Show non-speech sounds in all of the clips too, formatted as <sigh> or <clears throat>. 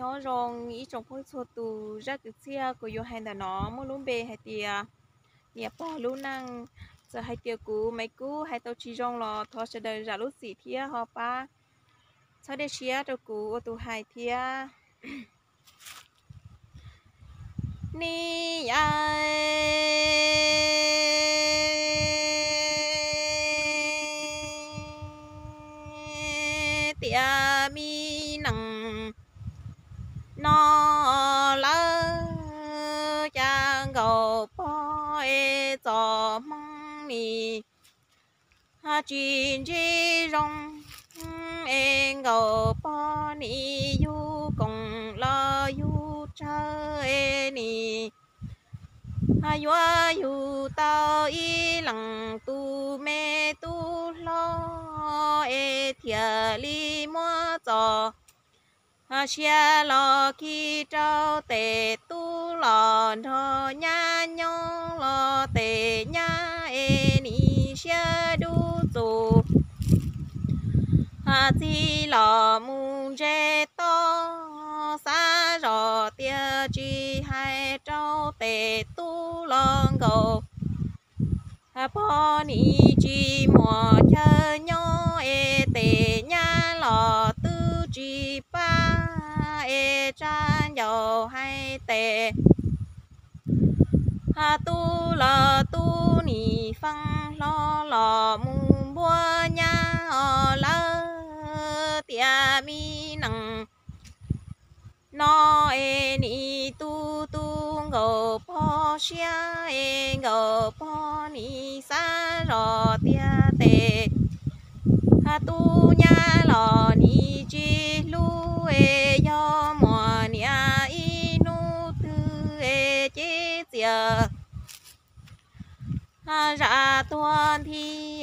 nhớ rong ý trong phôi số tù ra từ xia của yo hành đã nó mua luôn bề hay tiề tiề à, bỏ luôn năng, giờ hay tiề cú mấy cú hay tao chỉ rong lò thọ sẽ đời ra lúc gì thia à, họ ba. Sau đây xia cho cú ô tù hai thia à. <clears throat> ni ai chín chi rong. Em cầu po ni yu cùng lo yu chơi e ni. Ha yu yu tao y lăng tu mê tu lo e thiệt li mua cho ha xia lo khi trao tề tu lo cho nha nhong lo tề nha e ni xia đu tu ha chi lo mu je to sa ro tia chi hai trao tề tu long go ha po ni chi mo cha nho e tề nha lo tư chi pa e chan dầu hai tề. Ha tu lo tu ni phăng lo lo mu bua nhà họ lơ tia mi, nằng nói e ni tu tu ngô po xia e ngô po ni sa ro tia tê ha tu nha lo ni chi lu e yo mo nia i nu tư e chi tia ha dạ ra tuan thi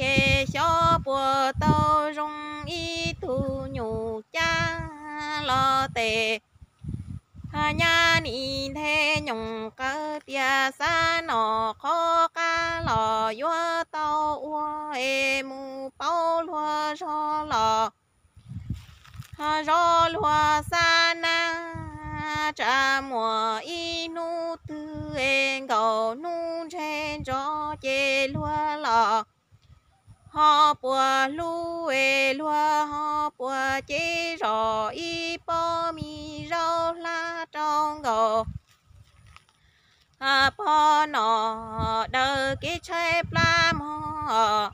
cho bùa tao rung y thu nhu cha lo tề. Hà nhà ni thế nhung cơ tia sa nọ khó ca lò yo tao ua e mu bao lúa cho lò. Hà cho lúa sa na cha mùa y nu tư e gầu nu trên cho chê lúa lò họ bùa lu ê lua họ bùa chế rò y bò mi rau la trong gò à bò nọ đờ cái chai plam mò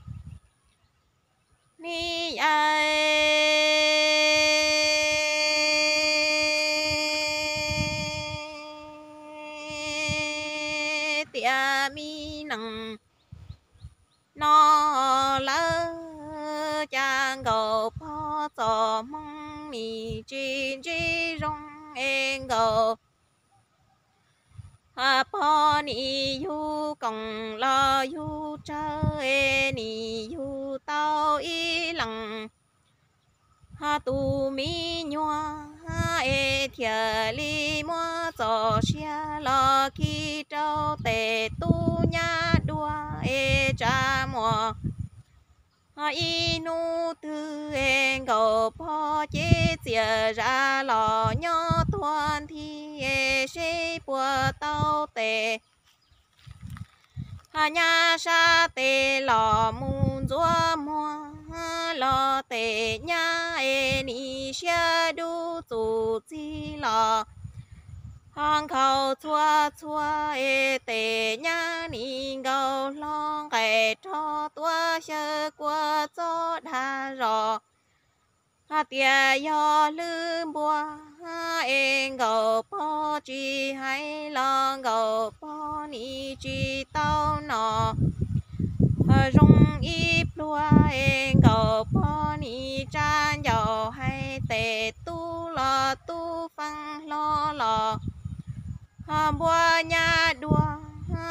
rong en go à, ha po ni yu công lo yu chơi e ni yu tao y lăng ha tu mi nhua, ha e thia li mua cho xia lo ki trâu tề tu nha đua e cha mùa ai nu tư en gò po chế chia ra lò nhỏ toàn thi e she bùa tao tề hà nhà sa tề lò mun zua mua lò tề nhà e ni xia đu tu chi lò hang khâu chua chua e tê nha ni gầu long cái cho tua sơ qua cho đà rò. Ha tia yo lư bùa ha en gầu po chi, hay long gầu po ni chi tao nọ ha rong ít lúa en gầu po ni chan dầu hay tê tu lo tu phăng lo lo bua nha đua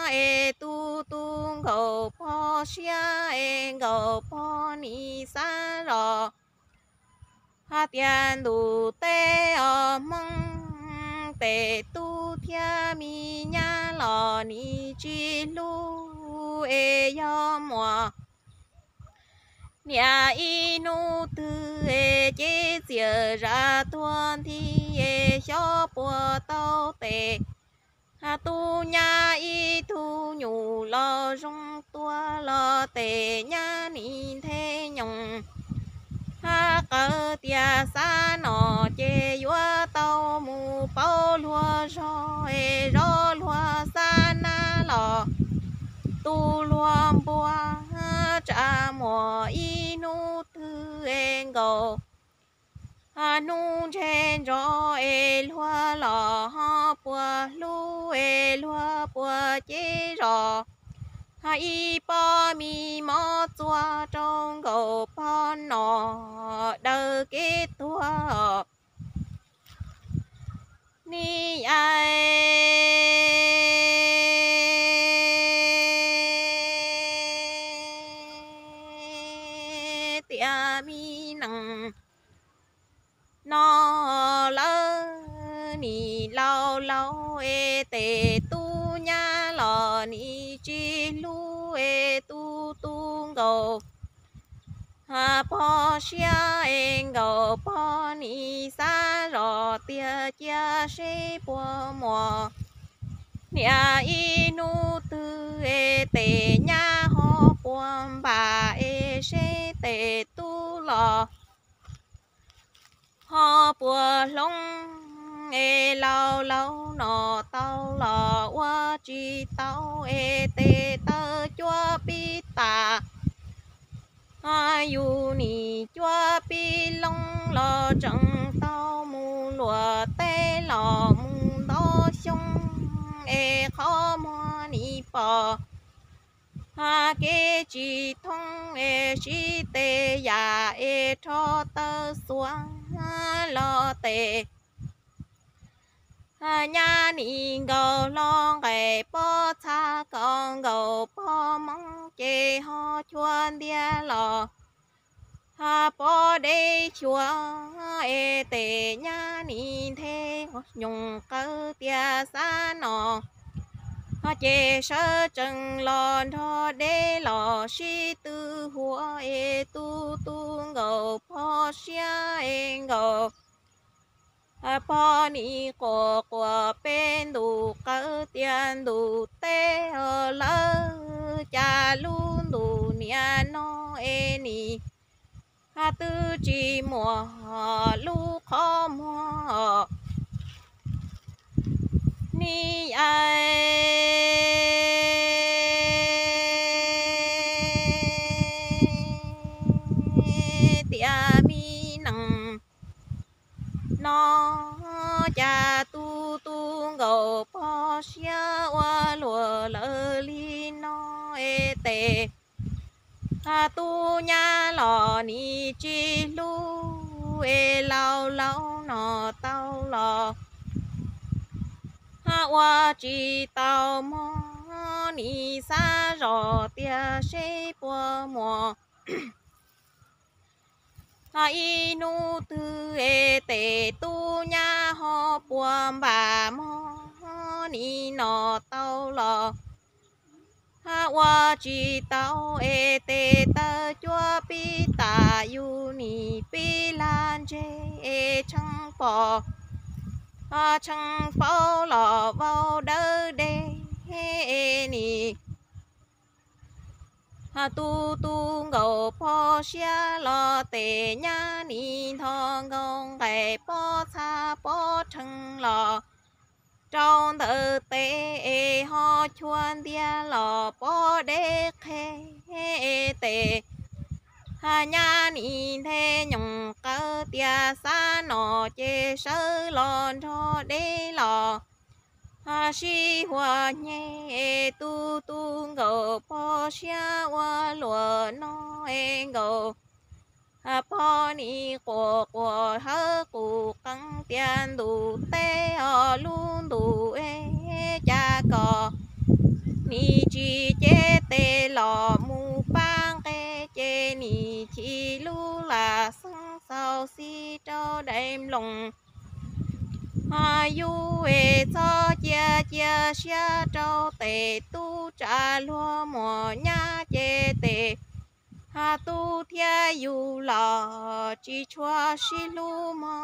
e tu tu gầu po xia e gầu po ni sa lo ha tiền đủ tê ở mong tê tu thia mi nha lò ni chi lu e yo mùa nhà inu tư e chế chia ra tuôn thi e cho bùa tàu tệ à tu nhà y thu nhủ lo rung tua lo tề nhà ni thế nhung. Ha cờ tia sa nọ chê yua tàu mù bao lúa rò e rò lúa sa na lò. Tu luam bua cha mùa y nu thư en go à nu chen rõ e lúa lò ha bua lu e lua bua chế rò. Hai y ba mi mò chua trong gò pa nọ đơ kết thua. Ni ai tia mi nằng. Nó lơ e tê tu nha lò ni chi lu e tu tu ngô ha po xia e ngô po ni sa ro tia chia si po mo nia y nu tu e te nha ho quam ba e si te tu lo ho bùa long e lao lao nọ, tao lò qua chi, tao e tê tơ chua pi ta ayu ni chua pi long lò chẳng tao mu lùa tê lò, mu đó xung e khó mua ni bò. Ha kê chi thông e chi tê ya e cho tơ xuống lò tê. Ờ, nhà ni gò lo ngày bó cha con gò bó mong chê ho chuan dia lò. Ha bó đê chua e tê nhà ni thế nhung cơ tia sa nọ ha chê sơ chân lon thọ đê lò si tư hùa e tu tu gò bó xia e gò po ni ko ko pen du cơ tiền du tê ở lơ cha luôn du nia no e ni ha tư chi mùa lu khó mùa ni ai à tu nha lò ni chi lu e lao lao nọ tao lò. Ha wa chi tao mo ni sa rò tia se po mo ha y nu tư e tê tu nha ho bùa bà mo ni nọ tao lò ha wa chi tao e te, ta chua pi ta yu ni pi lan je e chẳng bỏ ha chẳng po lo vào đơ đê he e ni. Ha tu tu ngầu po xia lo tê nha ni thong ngông gai po cha po chăng lo. Trong thơ tê chuan dia lo po đê khe tê. Ha nha ni thế nhung cơ tia sa nọ chê sơ lòn cho đê lò. Ha si hoa nhẹ tu tu ngầu po xia hoa lùa no e ngầu ha po ni của của hơ cụ căng tiền đủ tê ở luôn đủ e cha cò ni chi che te lo mu pang kê che ni chi lu la sưng sao si cho đem lòng ha yu e cho chia chia xia cho tê tu trả lúa mùa nha che tê ha tu thia yu la chi chua si lu ma